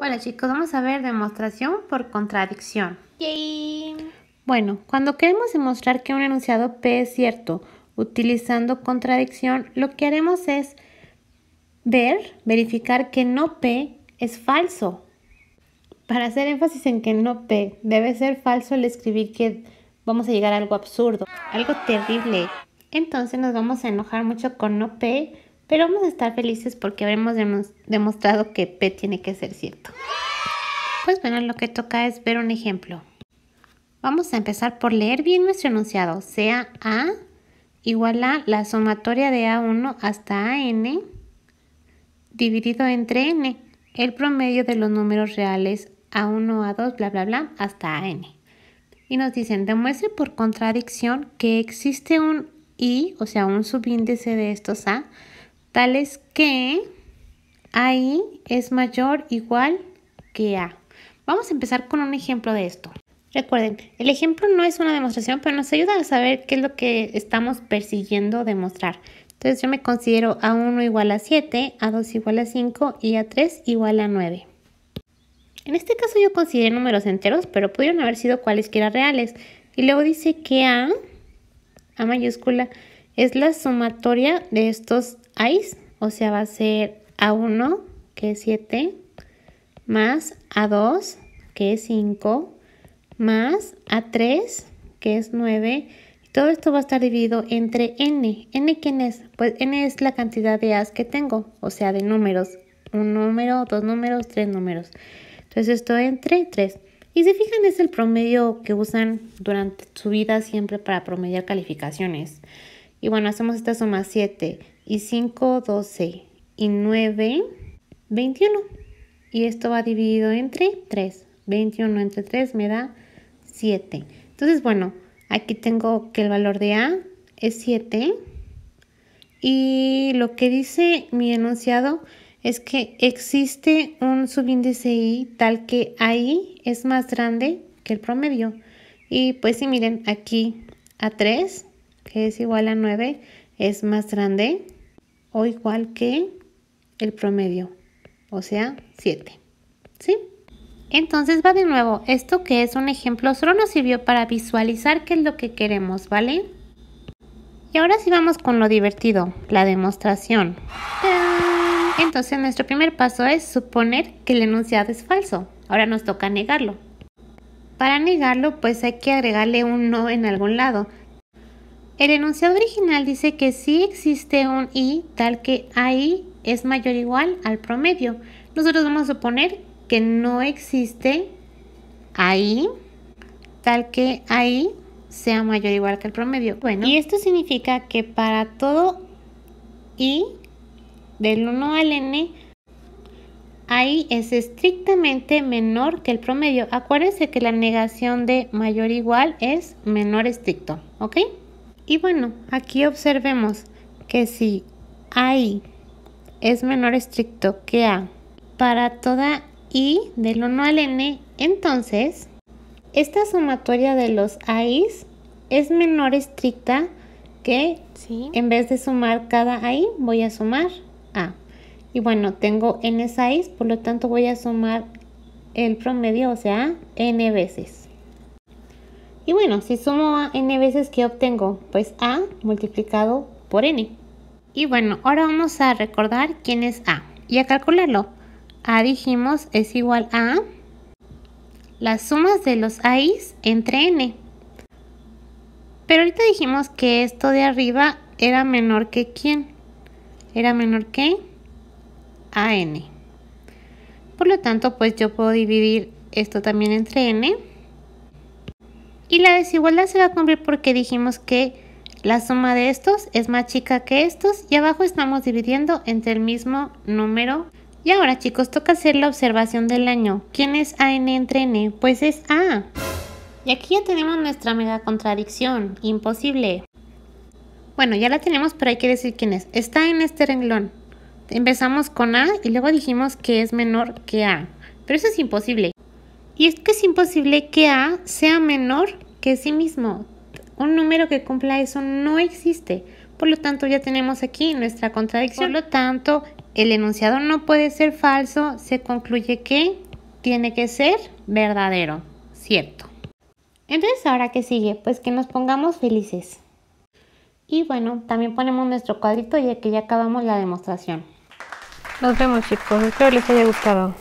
Hola chicos, vamos a ver demostración por contradicción. Bueno, cuando queremos demostrar que un enunciado P es cierto utilizando contradicción, lo que haremos es ver, verificar que no P es falso. Para hacer énfasis en que no P debe ser falso el escribir que vamos a llegar a algo absurdo, algo terrible. Entonces nos vamos a enojar mucho con no P, pero vamos a estar felices porque habremos demostrado que P tiene que ser cierto. Pues bueno, lo que toca es ver un ejemplo. Vamos a empezar por leer bien nuestro enunciado, sea A igual a la sumatoria de A1 hasta AN dividido entre n, el promedio de los números reales A1, A2, bla, bla, bla, hasta AN. Y nos dicen, demuestre por contradicción que existe un i, o sea, un subíndice de estos A, tales que AI es mayor igual que A. Vamos a empezar con un ejemplo de esto. Recuerden, el ejemplo no es una demostración, pero nos ayuda a saber qué es lo que estamos persiguiendo demostrar. Entonces yo me considero A1 igual a 7, A2 igual a 5 y A3 igual a 9. En este caso yo consideré números enteros, pero pudieron haber sido cualesquiera reales. Y luego dice que A, A mayúscula, es la sumatoria de estos A's, o sea, va a ser A1, que es 7, más A2, que es 5, más A3, que es 9. Todo esto va a estar dividido entre n. ¿n quién es? Pues n es la cantidad de a's que tengo, o sea, de números. Un número, dos números, tres números. Entonces esto entre 3. Y si fijan es el promedio que usan durante su vida siempre para promediar calificaciones. Y bueno, hacemos esta suma 7 y 5, 12 y 9, 21. Y esto va dividido entre 3. 21 entre 3 me da 7. Entonces, bueno, aquí tengo que el valor de A es 7. Y lo que dice mi enunciado es que existe un subíndice I tal que I es más grande que el promedio. Y pues si miren, aquí A3, que es igual a 9, es más grande o igual que el promedio, o sea, 7. ¿Sí? Entonces va de nuevo, esto que es un ejemplo solo nos sirvió para visualizar qué es lo que queremos, ¿vale? Y ahora sí vamos con lo divertido, la demostración. Entonces nuestro primer paso es suponer que el enunciado es falso. Ahora nos toca negarlo. Para negarlo pues hay que agregarle un no en algún lado. El enunciado original dice que sí existe un i tal que i es mayor o igual al promedio. Nosotros vamos a suponer que no existe ahí tal que ahí sea mayor o igual que el promedio. Bueno, y esto significa que para todo i del 1 al n, ahí es estrictamente menor que el promedio. Acuérdense que la negación de mayor o igual es menor estricto, ¿ok? Y bueno, aquí observemos que si ahí es menor estricto que a para toda y del 1 al n, entonces esta sumatoria de los AIs es menor estricta que ¿Sí? en vez de sumar cada AI voy a sumar A. Y bueno, tengo n AIs, por lo tanto voy a sumar el promedio, o sea, n veces. Y bueno, si sumo a n veces, ¿qué obtengo? Pues A multiplicado por n. Y bueno, ahora vamos a recordar quién es A y a calcularlo. A dijimos es igual a las sumas de los A's entre N. Pero ahorita dijimos que esto de arriba era menor que quién. Era menor que AN. Por lo tanto, pues yo puedo dividir esto también entre N. Y la desigualdad se va a cumplir porque dijimos que la suma de estos es más chica que estos y abajo estamos dividiendo entre el mismo número y ahora chicos, toca hacer la observación del año. ¿Quién es AN entre N? Pues es A. Y aquí ya tenemos nuestra mega contradicción. Imposible. Bueno, ya la tenemos, pero hay que decir quién es. Está en este renglón. Empezamos con A y luego dijimos que es menor que A. Pero eso es imposible. Y es que es imposible que A sea menor que sí mismo. Un número que cumpla eso no existe. Por lo tanto, ya tenemos aquí nuestra contradicción. Por lo tanto, el enunciado no puede ser falso, se concluye que tiene que ser verdadero, cierto. Entonces, ¿ahora qué sigue? Pues que nos pongamos felices. Y bueno, también ponemos nuestro cuadrito ya que ya acabamos la demostración. Nos vemos chicos, espero les haya gustado.